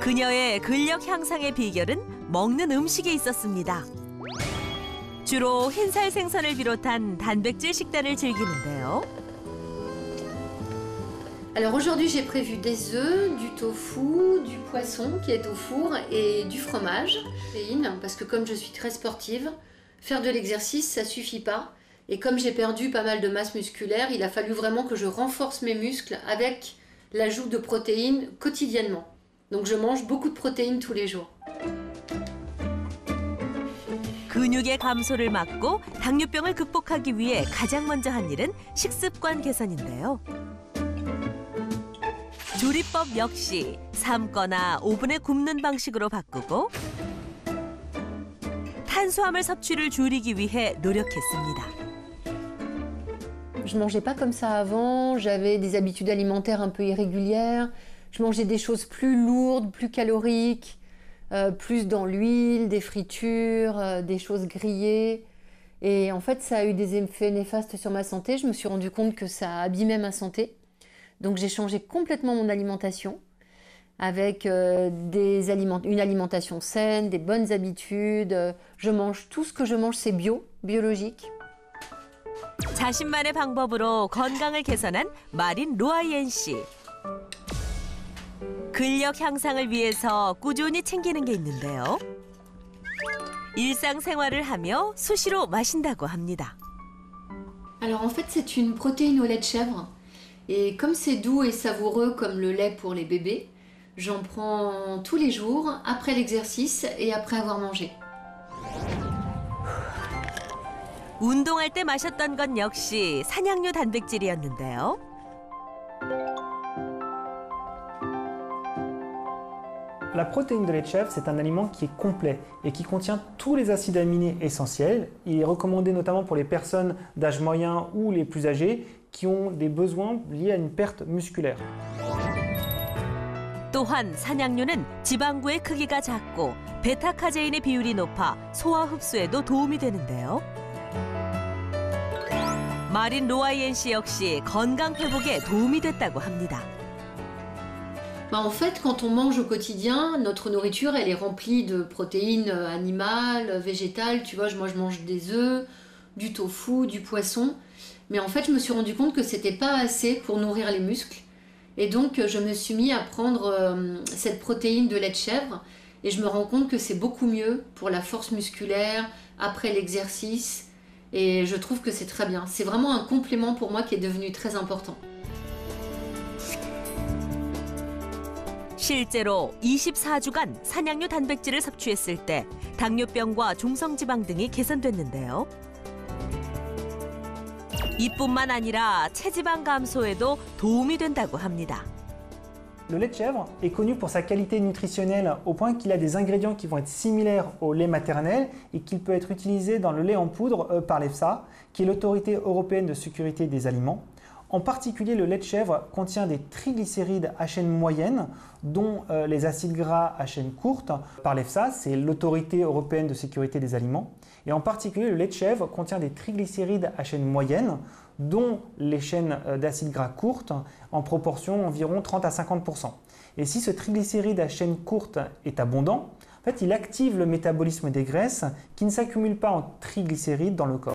그녀의 근력 향상의 비결은 먹는 음식에 있었습니다. 주로 흰살 생선을 비롯한 단백질 식단을 즐기는데요. Alors aujourd'hui j'ai prévu des œufs, du tofu, du poisson qui est au four et du fromage. Protéines, Parce que comme je suis très sportive, faire de l'exercice ça suffit pas. Et comme j'ai perdu pas mal de masse musculaire, il a fallu vraiment que je renforce mes muscles avec l'ajout de protéines quotidiennement. Donc je mange beaucoup de protéines tous les jours. 근육의 감소를 막고 당뇨병을 극복하기 위해 가장 먼저 한 일은 식습관 개선인데요. 조리법 역시 삶거나 오븐에 굽는 방식으로 바꾸고 탄수화물 섭취를 줄이기 위해 노력했습니다. Je mangeais pas comme ça avant, j'avais des habitudes alimentaires un peu irrégulières, je mangeais des choses plus lourdes, plus caloriques, euh, plus dans l'huile, des fritures, euh, des choses grillées. Et en fait, ça a eu des effets néfastes sur ma santé. Je me suis rendu compte que ça abîmait ma santé. Donc j'ai changé complètement mon alimentation avec euh, des aliments, une alimentation saine, des bonnes habitudes. Je mange tout ce que je mange, c'est bio, biologique. 자신만의 방법으로 건강을 개선한 마린 로아이엔 씨. 근력 향상을 위해서 꾸준히 챙기는 게 있는데요. 일상생활을 하며 수시로 마신다고 합니다. Alors en fait, c'est une protéine au lait de chèvre. Et comme c'est doux et savoureux comme le lait pour les bébés, j'en prends tous les jours après l'exercice et après avoir mangé. 운동할 때 마셨던 건 역시 산양류 단백질이었는데요. La protéine de lait de chèvre, c'est un aliment qui est complet et qui contient tous les acides aminés essentiels. Il est recommandé notamment pour les personnes d'âge moyen ou les plus âgés qui ont des besoins liés à une perte musculaire. 또한 산양류는 지방구의 크기가 작고 베타카제인의 비율이 높아 소화 흡수에도 도움이 되는데요. 마린 로아이엔 씨 역시 건강 회복에 도움이 됐다고 합니다. Bah, en fait, quand on mange au quotidien, notre nourriture, elle est remplie de protéines euh, animales, végétales. Tu vois, moi, je mange des œufs, du tofu, du poisson. Mais en fait, je me suis rendu compte que c'était pas assez pour nourrir les muscles. Et donc, je me suis mis à prendre euh, cette protéine de lait de chèvre. Et je me rends compte que c'est beaucoup mieux pour la force musculaire, après l'exercice. Et je trouve que c'est très bien. C'est vraiment un complément pour moi qui est devenu très important. 실제로 24주간 산양류 단백질을 섭취했을 때 당뇨병과 중성지방 등이 개선됐는데요. 이뿐만 아니라 체지방 감소에도 도움이 된다고 합니다. Le lait de chèvre est connu pour sa qualité nutritionnelle au point qu'il a des ingrédients qui vont être similaires au lait maternel et qu'il peut être utilisé dans le lait en poudre euh, par l'EFSA, qui est l'autorité européenne de sécurité des aliments. En particulier, le lait de chèvre contient des triglycérides à chaîne moyenne, dont euh, les acides gras à chaîne courte. Par l'EFSA, c'est l'autorité européenne de sécurité des aliments. Et en particulier, le lait de chèvre contient des triglycérides à chaîne moyenne, dont les chaînes euh, d'acides gras courtes, en proportion environ 30 à 50% Et si ce triglycéride à chaîne courte est abondant, en fait, il active le métabolisme des graisses qui ne s'accumulent pas en triglycérides dans le corps.